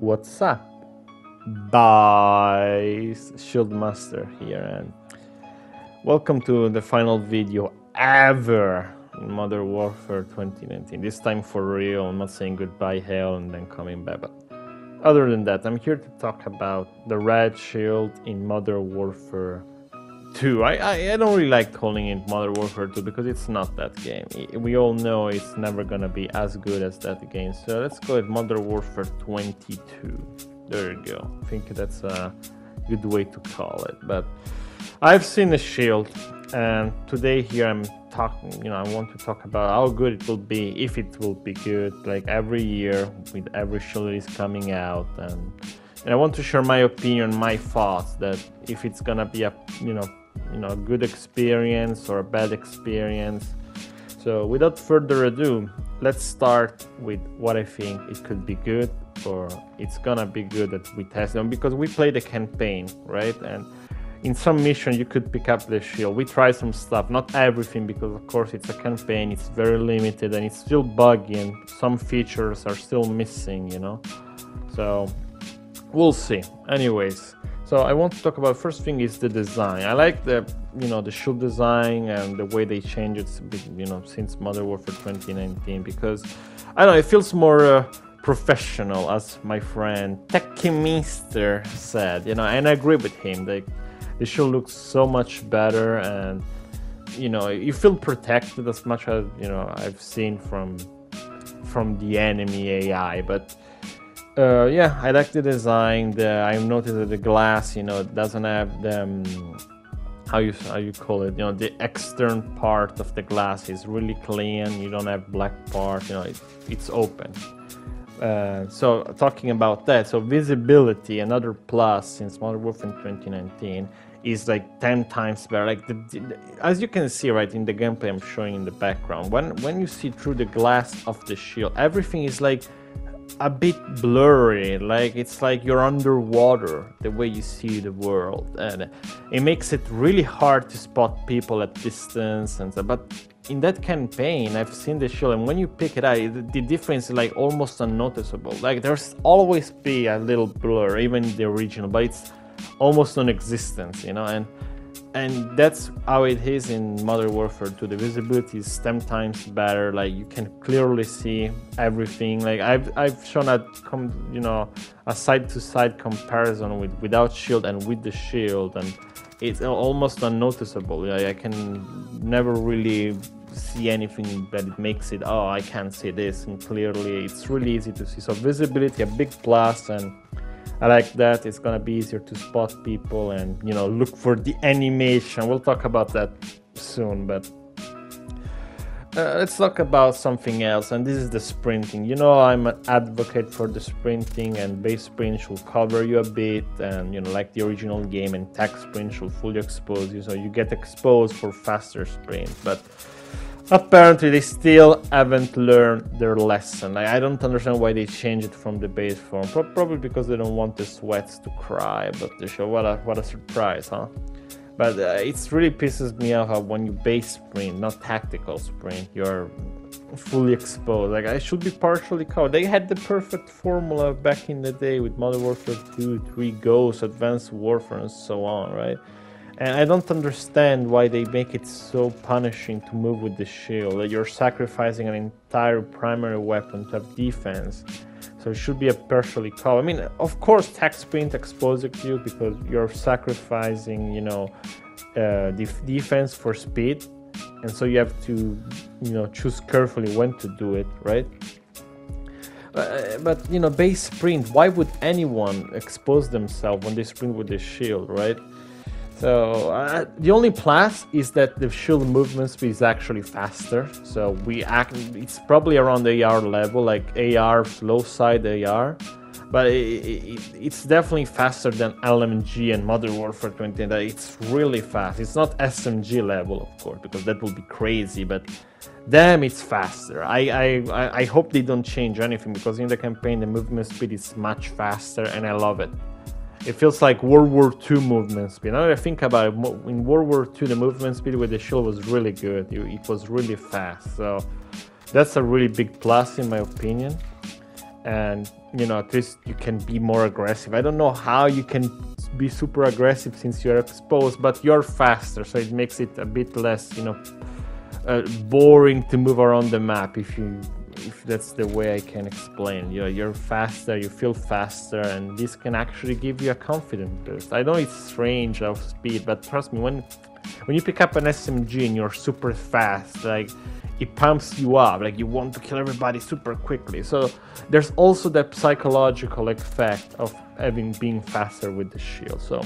What's up? Bye, Shieldmaster here, and welcome to the final video ever in Modern Warfare 2019. This time for real. I'm not saying goodbye hell and then coming back, but other than that, I'm here to talk about the Riot Shield in Modern Warfare 2. I, I, I don't really like calling it Modern Warfare 2 because it's not that game. We all know it's never gonna be as good as that game. So let's go with Modern Warfare 22. There you go. I think that's a good way to call it. But I've seen the Shield, and today here I'm talking. You know, I want to talk about how good it will be, if it will be good. Like every year with every Shield that is coming out, and and I want to share my opinion, my thoughts that if it's gonna be a you know you know good experience or a bad experience. So without further ado, let's start with what I think it could be good or it's gonna be good that we test them because we play the campaign, right? And in some mission you could pick up the shield. We try some stuff, not everything because of course it's a campaign, it's very limited and it's still buggy and some features are still missing, you know. So we'll see. Anyways, so I want to talk about first thing is the design. I like the you know the shoe design and the way they change it, you know, since Modern Warfare 2019 because I don't know it feels more uh, professional, as my friend Techimister said. You know, and I agree with him. Like the shoe looks so much better, and you know you feel protected as much as you know I've seen from from the enemy AI, but uh, yeah, I like the design. The I noticed that the glass, you know, it doesn't have the um, how you how you call it. You know, the external part of the glass is really clean. You don't have black part. You know, it, it's open. Uh, so talking about that, so visibility, another plus since Modern Warfare 2019 is like 10 times better. Like the, the, as you can see right in the gameplay I'm showing in the background, when when you see through the glass of the shield, everything is like a bit blurry like it's like you're underwater the way you see the world and it makes it really hard to spot people at distance and so but in that campaign i've seen the shield and when you pick it up the difference is like almost unnoticeable. Like there's always be a little blur even the original but it's almost non-existent you know and and that's how it is in Modern Warfare 2. The visibility is 10 times better. Like you can clearly see everything. Like I've I've shown a com, you know a side to side comparison with without shield and with the shield, and it's almost unnoticeable. Like, I can never really see anything that it makes it. Oh, I can't see this, and clearly it's really easy to see. So visibility a big plus and I like that. It's gonna be easier to spot people and you know look for the animation. We'll talk about that soon, but uh, let's talk about something else. And this is the sprinting. You know, I'm an advocate for the sprinting, and base sprint should cover you a bit, and you know, like the original game, and tech sprint should fully expose you, so you get exposed for faster sprint. But apparently they still haven't learned their lesson. I don't understand why they changed it from the base form. Pro- probably because they don't want the sweats to cry. But the show, what a what a surprise, huh? But uh, it really pisses me off how when you base sprint, not tactical sprint, you're fully exposed. Like I should be partially covered. They had the perfect formula back in the day with Modern Warfare 2, 3 Ghosts, Advanced Warfare, and so on, right? And I don't understand why they make it so punishing to move with the shield. That you're sacrificing an entire primary weapon to have defense. So it should be a partially call. I mean, of course, tech sprint exposes you because you're sacrificing, you know, uh, def- defense for speed, and so you have to, you know, choose carefully when to do it, right? Uh, but you know, base sprint. Why would anyone expose themselves when they sprint with the shield, right? So uh, the only plus is that the shield movement speed is actually faster. So we act, it's probably around the AR level, like AR slow side AR, but it, it, it's definitely faster than LMG and Modern Warfare 20. It's really fast. It's not SMG level, of course, because that would be crazy. But damn, it's faster. I I I hope they don't change anything because in the campaign the movement speed is much faster, and I love it it feels like World War II movement speed. Now I think about it, in World War II, the movement speed with the shield was really good. It was really fast. So that's a really big plus in my opinion. And you know at least you can be more aggressive i don't know how you can be super aggressive since you're exposed but you're faster so it makes it a bit less you know uh, boring to move around the map if you if that's the way i can explain. You know, you're faster you feel faster and this can actually give you a confidence boost. I know it's strange of speed but trust me when when you pick up an smg and you're super fast like it pumps you up. Like you want to kill everybody super quickly. So there's also that psychological effect of having being faster with the shield. So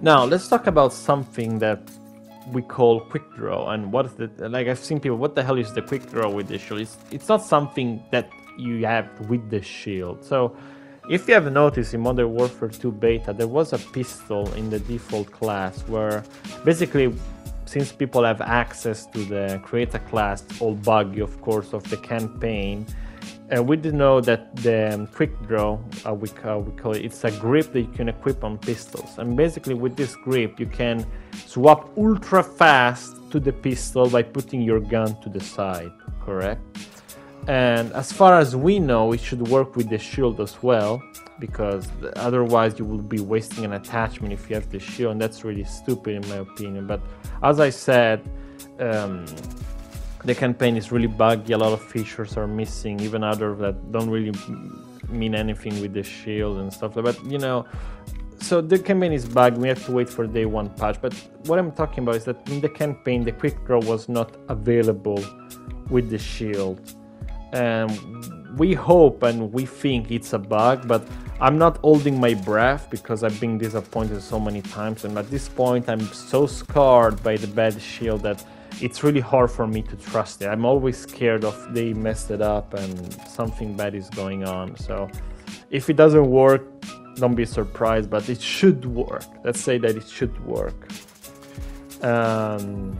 now let's talk about something that we call quick draw and what is the like i've seen people what the hell is the quick draw with the shield? It's, it's not something that you have with the shield. So if you have noticed in Modern Warfare 2 beta, there was a pistol in the default class where basically since people have access to the create a class, all buggy of course, of the campaign, uh, we did know that the quick draw, uh, we, uh, we call it, it's a grip that you can equip on pistols. And basically, with this grip, you can swap ultra fast to the pistol by putting your gun to the side, correct? And as far as we know, it should work with the shield as well because otherwise you will be wasting an attachment if you have the shield and that's really stupid in my opinion but as i said um, the campaign is really buggy. A lot of features are missing. Even other that don't really mean anything with the shield and stuff but you know so the campaign is bugged we have to wait for day one patch. But what i'm talking about is that in the campaign the quick draw was not available with the shield. And we hope and we think it's a bug but I'm not holding my breath because I've been disappointed so many times, and at this point, I'm so scarred by the bad shield that it's really hard for me to trust it. I'm always scared of they messed it up and something bad is going on. So if it doesn't work, don't be surprised, but it should work. Let's say that it should work. Um,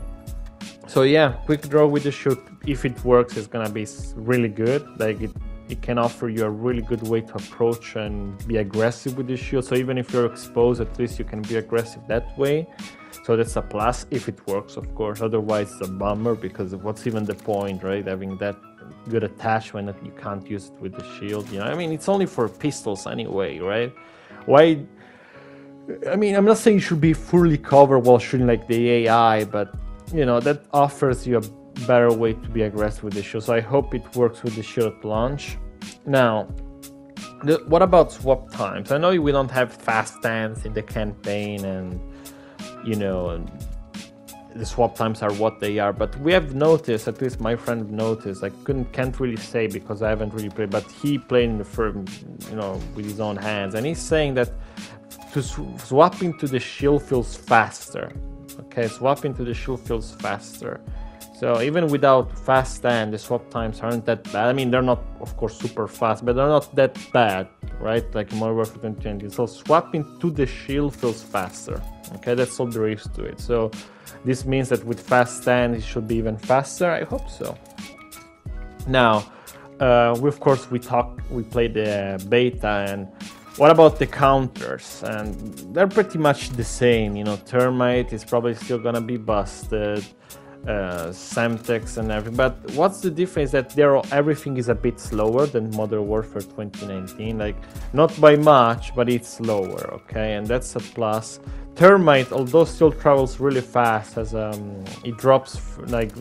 so yeah, quick draw with the shoot. If it works, it's gonna be really good. Like it it can offer you a really good way to approach and be aggressive with the shield. So even if you're exposed, at least you can be aggressive that way. So that's a plus if it works, of course. Otherwise, it's a bummer because what's even the point, right? Having that good attachment that you can't use it with the shield. You know, I mean, it's only for pistols anyway, right? Why? I mean, I'm not saying you should be fully covered while shooting like the AI, but you know that offers you a better way to be aggressive with the shield. So I hope it works with the shield at launch. Now, the, what about swap times? I know we don't have Fast Hands in the campaign, and you know the swap times are what they are. But we have noticed, at least my friend noticed. I couldn't can't really say because I haven't really played, but he played in the firm, you know, with his own hands, and he's saying that to sw- swap into the shield feels faster. Okay, swap into the shield feels faster. So even without Fast Hands, the swap times aren't that bad. I mean, they're not, of course, super fast, but they're not that bad, right? Like Modern Warfare 2020. So swapping to the shield feels faster. Okay, that's all there is to it. So this means that with Fast Hands, it should be even faster. I hope so. Now, uh, we of course we talk, we played the beta, and what about the counters? And they're pretty much the same. You know, Thermite is probably still gonna be busted uh, Semtex and everything. But what's the difference that there everything is a bit slower than Modern Warfare 2019? Like not by much, but it's slower. Okay, and that's a plus. Thermite, although still travels really fast, as um, it drops like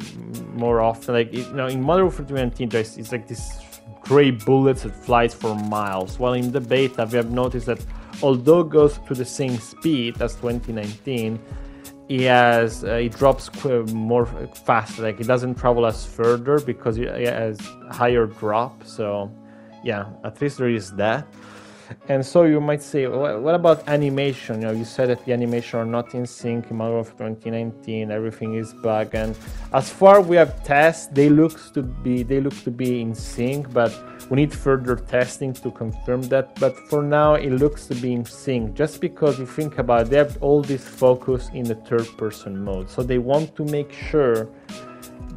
more often. Like it, you know, in Modern Warfare 2019, it's like this gray bullets that flies for miles. While in the beta, we have noticed that although it goes to the same speed as 2019 he has uh, drops more fast like it doesn't travel as further because it has higher drop so yeah at least there is that and so you might say, what about animation? You know, you said that the animation are not in sync in Modern of 2019. Everything is bug, and as far we have tests, they look to be they look to be in sync, but we need further testing to confirm that. But for now, it looks to be in sync. Just because you think about, it, they have all this focus in the third-person mode, so they want to make sure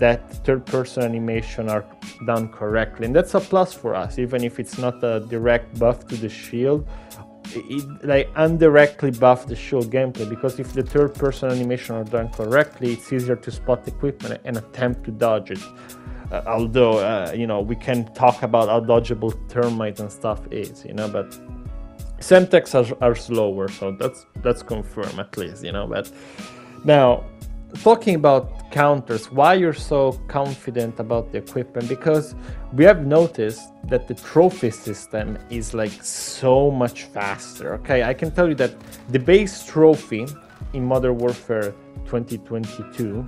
that third person animation are done correctly and that's a plus for us even if it's not a direct buff to the shield it like indirectly buff the shield gameplay because if the third person animation are done correctly it's easier to spot equipment and attempt to dodge it Uh, although uh, you know we can talk about how dodgeable Thermite and stuff is, you know, but Semtex are, are slower, so that's that's confirmed at least, you know. But now talking about counters, why you're so confident about the equipment? Because we have noticed that the trophy system is like so much faster. Okay, I can tell you that the base trophy in Modern Warfare 2022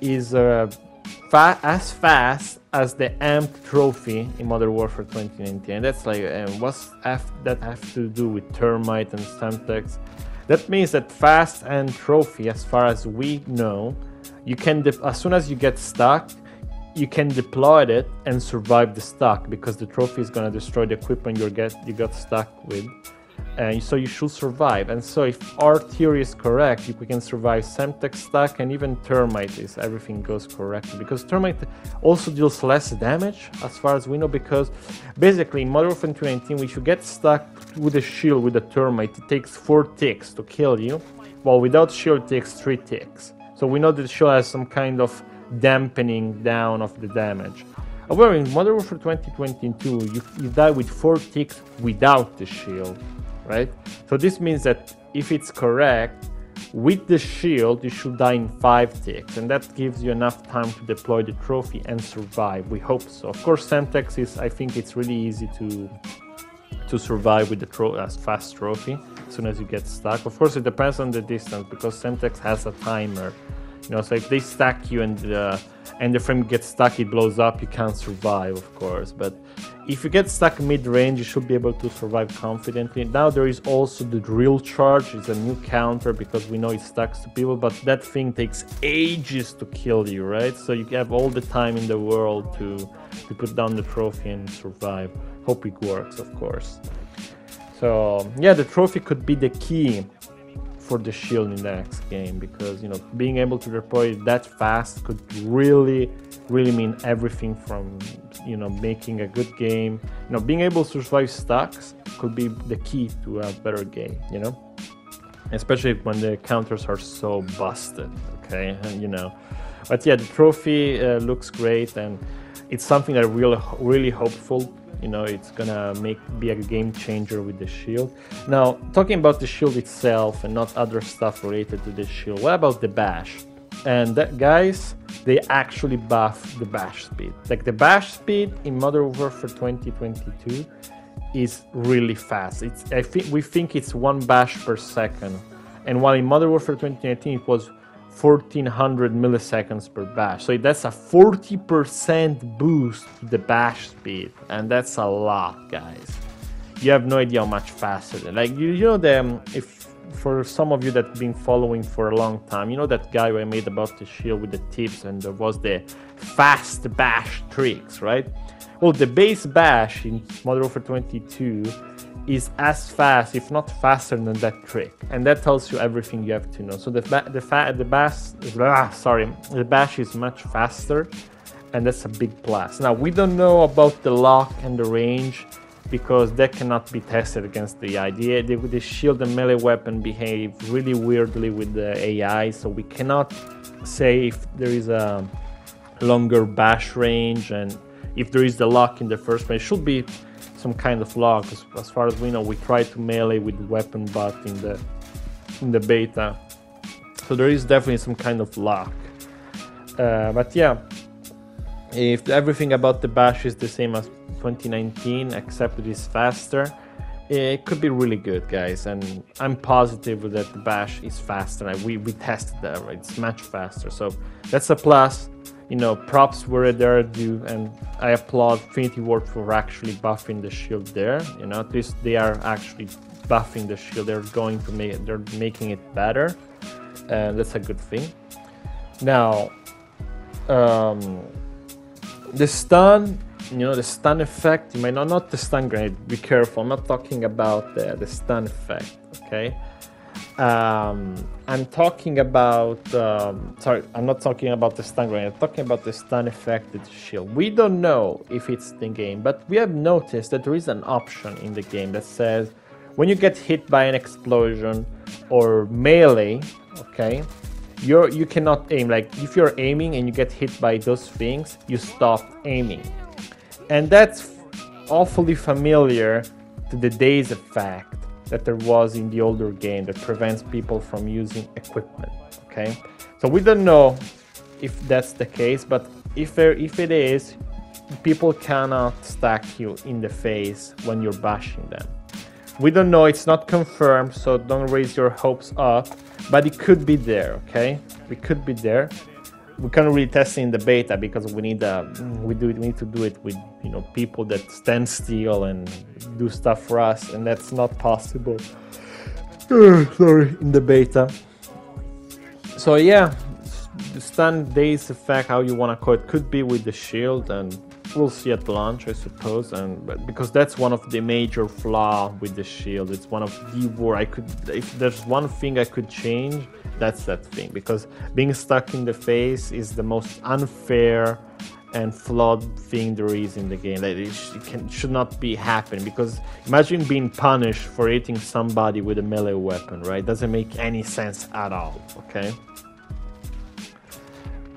is uh, fa- as fast as the AMP trophy in Modern Warfare 2019. And that's like, what's f- that have to do with Thermite and Semtex? That means that fast and trophy, as far as we know, you can as soon as you get stuck, you can deploy it and survive the stuck because the trophy is gonna destroy the equipment you get you got stuck with and so you should survive. And so if our theory is correct, if we can survive Semtex stack and even Thermite if everything goes correctly. Because Thermite also deals less damage, as far as we know, because basically in Modern Warfare 2019, if you get stuck with a shield with a Thermite, it takes 4 ticks to kill you, while without shield it takes 3 ticks. So we know that shield has some kind of dampening down of the damage. However, in Modern Warfare 2022, you, you die with 4 ticks without the shield right? So this means that if it's correct, with the shield you should die in 5 ticks and that gives you enough time to deploy the trophy and survive. We hope so. Of course Semtex is I think it's really easy to to survive with the tro- as fast trophy as soon as you get stuck. Of course it depends on the distance because Semtex has a timer. You know, so if they stack you and the and the frame gets stuck, it blows up, you can't survive, of course. But if you get stuck mid-range, you should be able to survive confidently. Now there is also the drill charge, it's a new counter because we know it stacks to people, but that thing takes ages to kill you, right? So you have all the time in the world to, to put down the trophy and survive. Hope it works, of course. So yeah, the trophy could be the key for the shield in the next game because you know being able to deploy that fast could really really mean everything from you know making a good game. You know being able to survive stacks could be the key to a better game you know? Especially when the counters are so busted okay? And, you know but yeah the trophy uh, looks great and it's something that really really hopeful you know it's gonna make be a game changer with the shield. Now talking about the shield itself and not other stuff related to the shield what about the bash? And that, guys they actually buff the bash speed. Like the bash speed in modern warfare 2022 is really fast. It's i think we think it's one bash per second. And while in modern warfare 2019 it was 1400 milliseconds per bash. So that's a 40% boost to the bash speed, and that's a lot, guys. You have no idea how much faster. Like you, you know the um, if for some of you that have been following for a long time, you know that guy I made about the shield with the tips, and there was the fast bash tricks, right? Well, the base bash in Modern Warfare 22 is as fast, if not faster, than that trick, and that tells you everything you have to know. So the ba- the fa- the bash, ah, sorry, the bash is much faster, and that's a big plus. Now we don't know about the lock and the range because that cannot be tested against the. The, the, the shield and melee weapon behave really weirdly with the AI, so we cannot say if there is a longer bash range and if there is the lock in the first place. It should be some kind of lock. As, as far as we know, we tried to melee with weapon butt in the in the beta, so there is definitely some kind of lock. Uh, but yeah, if everything about the bash is the same as 2019, except it is faster, it could be really good, guys. And I'm positive that the bash is faster. We we tested that; it's much faster. So that's a plus you know, props were there due, and I applaud Infinity Ward for actually buffing the shield there. You know, at least they are actually buffing the shield. They're going to make it, they're making it better, and that's a good thing. Now, um, the stun, you know, the stun effect. You might not not the stun grenade. Be careful. I'm not talking about the the stun effect. Okay um, I'm talking about, um, sorry, I'm not talking about the stun grenade, I'm talking about the stun affected shield. We don't know if it's the game, but we have noticed that there is an option in the game that says when you get hit by an explosion or melee, okay, you're you cannot aim. Like if you're aiming and you get hit by those things, you stop aiming, and that's awfully familiar to the daze effect that there was in the older game that prevents people from using equipment. Okay, so we don't know if that's the case, but if there, if it is, people cannot stack you in the face when you're bashing them. We don't know, it's not confirmed, so don't raise your hopes up, but it could be there, okay? It could be there. We can't really test in the beta because we need uh, we do we need to do it with you know people that stand still and do stuff for us, and that's not possible. sorry, in the beta. So yeah, the stand daze effect, how you want to call it, could be with the shield, and we'll see at launch, I suppose. And because that's one of the major flaw with the shield. It's one of the war I could. If there's one thing I could change, that's that thing. Because being stuck in the face is the most unfair and flawed thing there is in the game. That it, sh- it can, should not be happening. Because imagine being punished for hitting somebody with a melee weapon, right? Doesn't make any sense at all. Okay.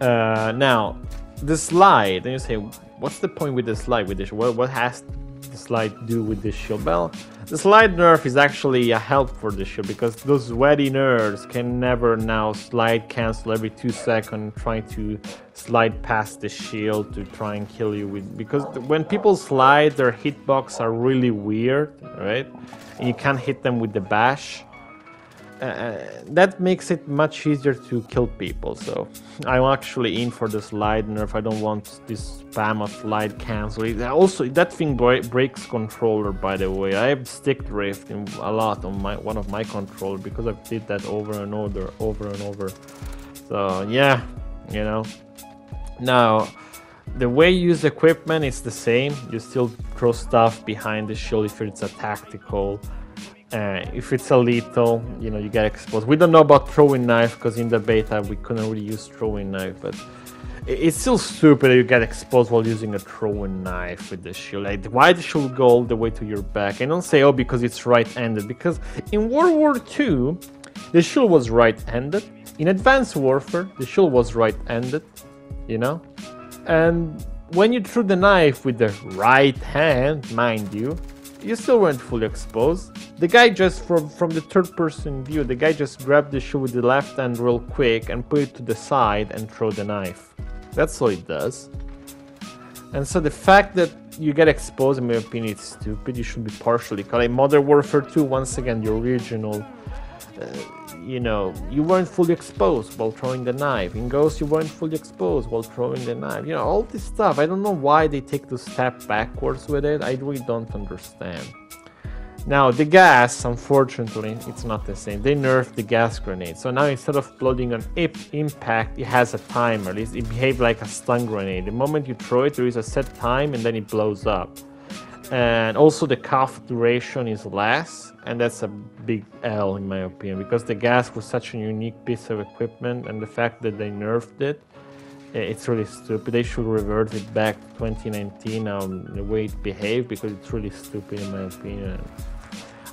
Uh, now, the slide, and you say, what's the point with the slide with this? What, what has the slide do with this shield? Well, the slide nerf is actually a help for the shield because those sweaty nerds can never now slide cancel every two seconds trying to slide past the shield to try and kill you with because when people slide their hitbox are really weird right and you can't hit them with the bash uh, that makes it much easier to kill people. So I'm actually in for the slide nerf. I don't want this spam of slide cancel. Also, that thing breaks controller. By the way, I have stick drift a lot on my one of my controller because I did that over and over, over and over. So yeah, you know. Now, the way you use equipment is the same. You still throw stuff behind the shield if it's a tactical uh, if it's a lethal, you know, you get exposed. We don't know about throwing knife because in the beta we couldn't really use throwing knife, but it's still stupid that you get exposed while using a throwing knife with the shield. Like, why the shield go all the way to your back? And don't say, oh, because it's right-handed. Because in World War II, the shield was right-handed. In Advanced Warfare, the shield was right-handed, you know? And when you threw the knife with the right hand, mind you, you still weren't fully exposed. The guy just from from the third person view, the guy just grabbed the shoe with the left hand real quick and put it to the side and throw the knife. That's all it does. And so the fact that you get exposed, in my opinion, it's stupid. You should be partially caught. Like Modern Warfare 2, once again, the original uh, you know, you weren't fully exposed while throwing the knife. In Ghost, you weren't fully exposed while throwing the knife. You know, all this stuff. I don't know why they take the step backwards with it. I really don't understand. Now, the gas, unfortunately, it's not the same. They nerfed the gas grenade. So now instead of exploding on impact, it has a timer. It behaves like a stun grenade. The moment you throw it, there is a set time and then it blows up and also the cough duration is less and that's a big L in my opinion because the gas was such a unique piece of equipment and the fact that they nerfed it eh, it's really stupid. They should revert it back to 2019 on the way it behaved because it's really stupid in my opinion.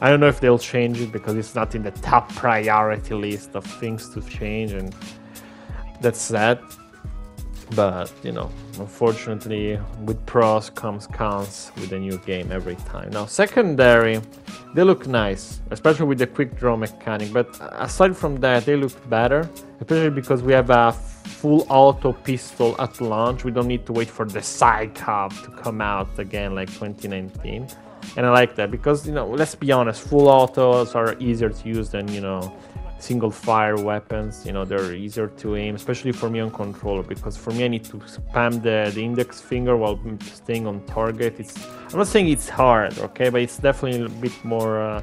I don't know if they'll change it because it's not in the top priority list of things to change and that's sad but you know unfortunately with pros comes cons with a new game every time. Now secondary they look nice especially with the quick draw mechanic. But aside from that they look better especially because we have a full auto pistol at launch. We don't need to wait for the Sykov to come out again like 2019 and i like that because you know let's be honest full autos are easier to use than you know single fire weapons you know they're easier to aim especially for me on controller because for me i need to spam the, the index finger while staying on target. It's i'm not saying it's hard okay but it's definitely a bit more uh,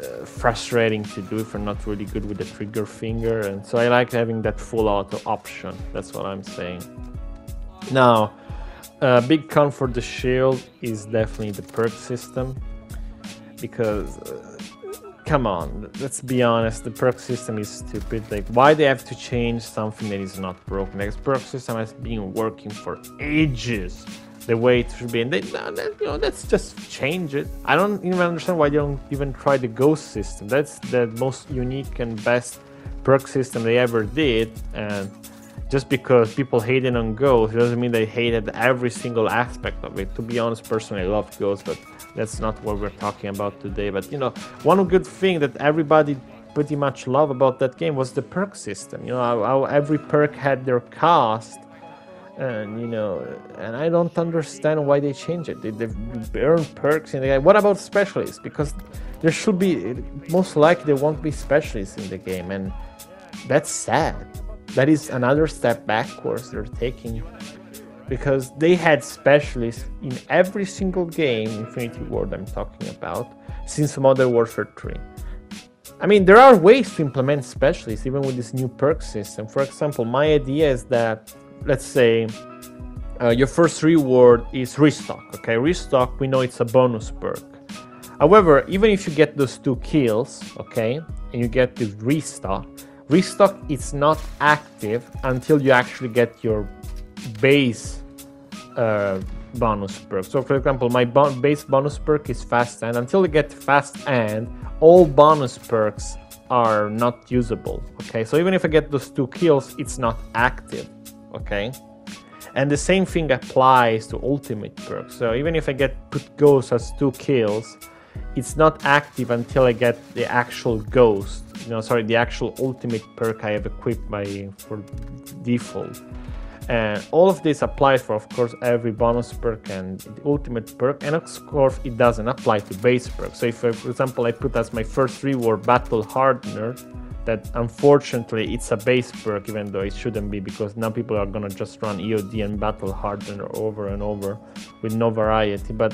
uh, frustrating to do if you're not really good with the trigger finger. And so i like having that full auto option. That's what i'm saying. Now a uh, big con for the shield is definitely the perk system because uh, come on, let's be honest, the perk system is stupid. Like, why they have to change something that is not broken? Like, the perk system has been working for ages the way it should be, and they, you know, let's just change it. I don't even understand why they don't even try the ghost system. That's the most unique and best perk system they ever did, and just because people hated on Ghost doesn't mean they hated every single aspect of it. To be honest, personally, I love Ghost, but that's not what we're talking about today. But you know, one good thing that everybody pretty much loved about that game was the perk system. You know, how, how every perk had their cost, and you know, and I don't understand why they changed it. They, they've earned perks in the game. What about specialists? Because there should be, most likely, there won't be specialists in the game, and that's sad that is another step backwards they're taking because they had specialists in every single game infinity ward i'm talking about since modern warfare 3 i mean there are ways to implement specialists even with this new perk system. For example my idea is that let's say uh, your first reward is restock okay? Restock we know it's a bonus perk. However even if you get those two kills okay and you get the restock Restock is not active until you actually get your base uh, bonus perk. So, for example, my base bonus perk is fast and until you get fast and all bonus perks are not usable. Okay, so even if I get those two kills, it's not active. Okay, and the same thing applies to ultimate perks. So even if I get put ghost as two kills, it's not active until I get the actual ghost. Sorry, the actual ultimate perk I have equipped by for default. And all of this applies for, of course, every bonus perk and the ultimate perk. And of course, it doesn't apply to base perk. So if, uh, for example, I put as my first reward Battle Hardened, that unfortunately it's a base perk, even though it shouldn't be, because now people are gonna just run EOD and Battle Hardened over and over with no variety. But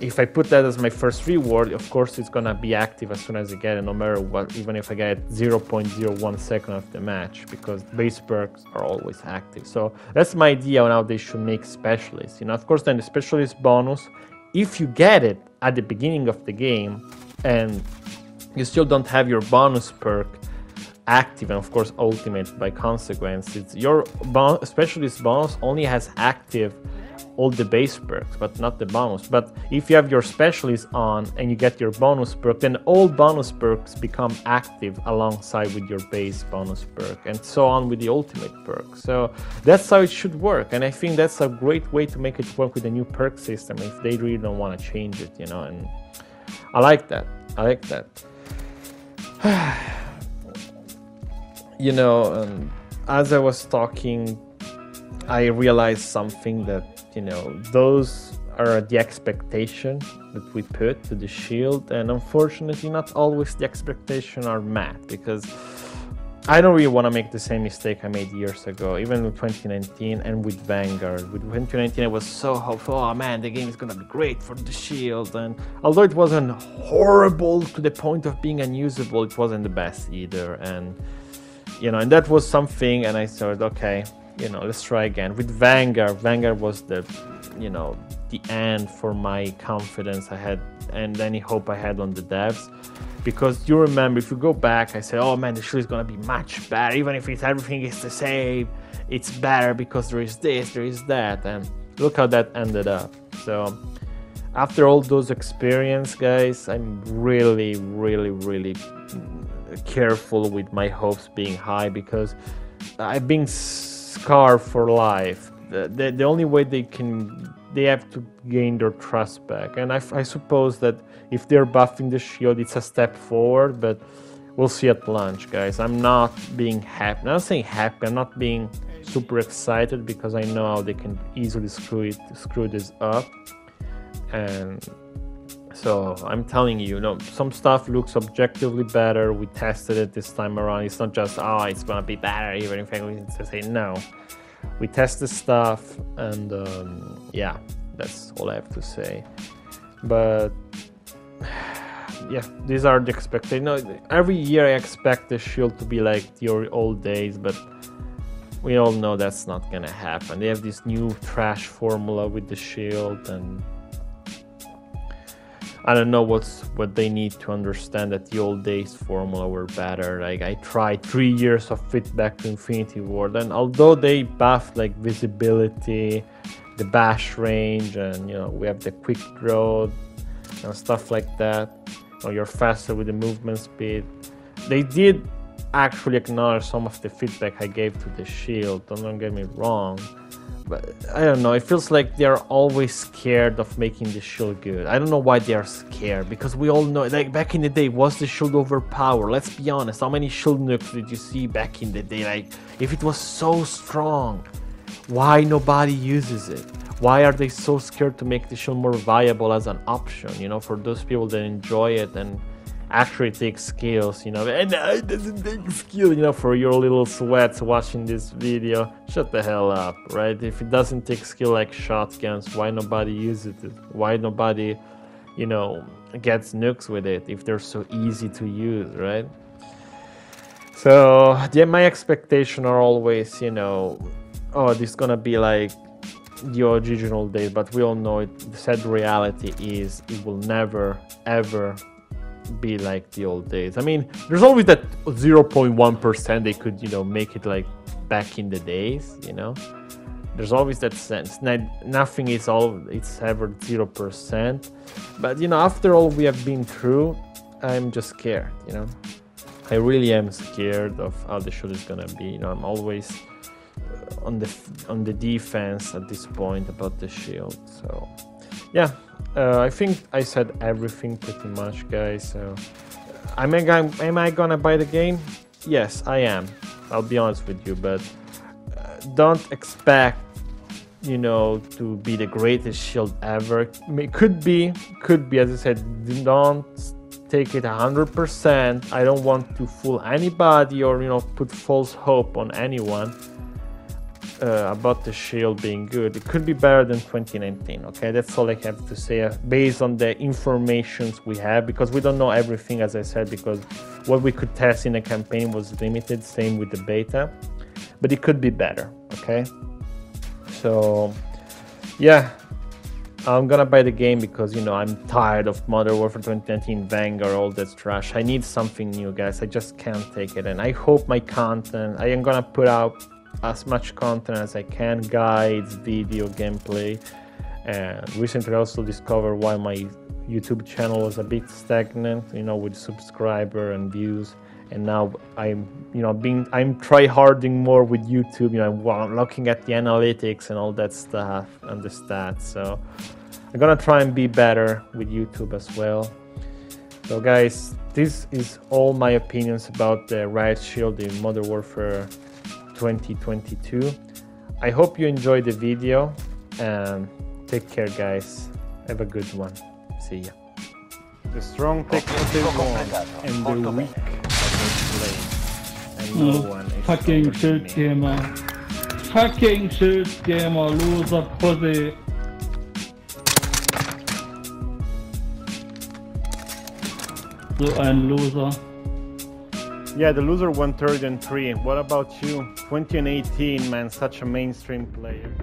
if I put that as my first reward, of course it's gonna be active as soon as I get it, no matter what, even if I get 0.01 second of the match, because base perks are always active. So that's my idea on how they should make specialists. You know, of course, then the specialist bonus, if you get it at the beginning of the game, and you still don't have your bonus perk active, and of course ultimate by consequence, it's your bon- specialist bonus only has active all the base perks, but not the bonus. But if you have your specialist on and you get your bonus perk, then all bonus perks become active alongside with your base bonus perk, and so on with the ultimate perk. So that's how it should work, and I think that's a great way to make it work with the new perk system if they really don't want to change it, you know. And I like that. I like that. you know, um, as I was talking, I realized something that you know those are the expectation that we put to the shield and unfortunately not always the expectation are met because I don't really want to make the same mistake I made years ago, even with 2019 and with Vanguard. With 2019, I was so hopeful. Oh man, the game is gonna be great for the shield. And although it wasn't horrible to the point of being unusable, it wasn't the best either. And you know, and that was something. And I thought, okay, you know, let's try again. With Vanguard, Vanguard was the, you know, the end for my confidence I had and any hope I had on the devs. Because you remember, if you go back, I said, oh man, the show is gonna be much better. Even if it's everything is the same, it's better because there is this, there is that. And look how that ended up. So after all those experience, guys, I'm really, really, really careful with my hopes being high because I've been scar for life. The, the, the, only way they can they have to gain their trust back. And I, I suppose that if they're buffing the shield it's a step forward but we'll see at launch guys. I'm not being happy. I'm not saying happy. I'm not being super excited because i know how they can easily screw it screw this up. And so I'm telling you, you know, some stuff looks objectively better. We tested it this time around. It's not just oh, it's gonna be better. Even if we say no, we test the stuff, and um, yeah, that's all I have to say. But yeah, these are the expectations. No, every year I expect the Shield to be like your old days, but we all know that's not gonna happen. They have this new trash formula with the Shield and I don't know what's what they need to understand that the old days formula were better. Like I tried three years of feedback to Infinity Ward, and although they buffed like visibility, the bash range, and you know we have the quick draw and stuff like that, or you're faster with the movement speed. They did actually acknowledge some of the feedback I gave to the Shield. Don't get me wrong, I don't know. It feels like they're always scared of making the Shield good. I don't know why they are scared because we all know, like back in the day, was the Shield overpowered? Let's be honest. How many Shield nukes did you see back in the day? Like, if it was so strong, why nobody uses it? Why are they so scared to make the Shield more viable as an option? You know, for those people that enjoy it and actually take skills, you know, and it doesn't take skill, you know, for your little sweats watching this video. Shut the hell up, right? If it doesn't take skill like shotguns, why nobody uses it? Why nobody, you know, gets nukes with it if they're so easy to use, right? So yeah, my expectation are always, you know, oh, this is gonna be like the original days, but we all know it. The sad reality is it will never ever be like the old days. I mean, there's always that 0.1% they could, you know, make it like back in the days, you know. There's always that sense. Not, Nothing is all it's ever 0%. But you know, after all we have been through, I'm just scared, you know. I really am scared of how the show is gonna be. You know, I'm always uh, on the on the defense at this point about the shield. So, yeah, uh, I think I said everything pretty much, guys. So, am I, am I gonna buy the game? Yes, I am. I'll be honest with you, but uh, don't expect, you know, to be the greatest shield ever. It could be, could be. As I said, don't take it 100%. I don't want to fool anybody or, you know, put false hope on anyone uh, about the Shield being good. It could be better than 2019. Okay, that's all I have to say uh, based on the informations we have because we don't know everything, as I said, because what we could test in a campaign was limited. Same with the beta, but it could be better. Okay, so yeah. I'm gonna buy the game because you know I'm tired of Modern Warfare 2019, Vanguard, all that trash. I need something new, guys. I just can't take it, and I hope my content. I am gonna put out as much content as I can, guides, video, gameplay. And recently also discovered why my YouTube channel was a bit stagnant, you know, with subscriber and views. And now I'm, you know, being I'm try harding more with YouTube. You know, I'm looking at the analytics and all that stuff and the stats. So I'm gonna try and be better with YouTube as well. So guys, this is all my opinions about the Riot Shield in Modern Warfare 2022. I hope you enjoyed the video and take care guys. Have a good one. See ya. The strong take what they want and the weak play. And no mm. one is Fucking shit gamer. Fucking shit gamer, loser pussy. So ein Loser. Yeah, the loser won third and three. What about you? 2018, man, such a mainstream player.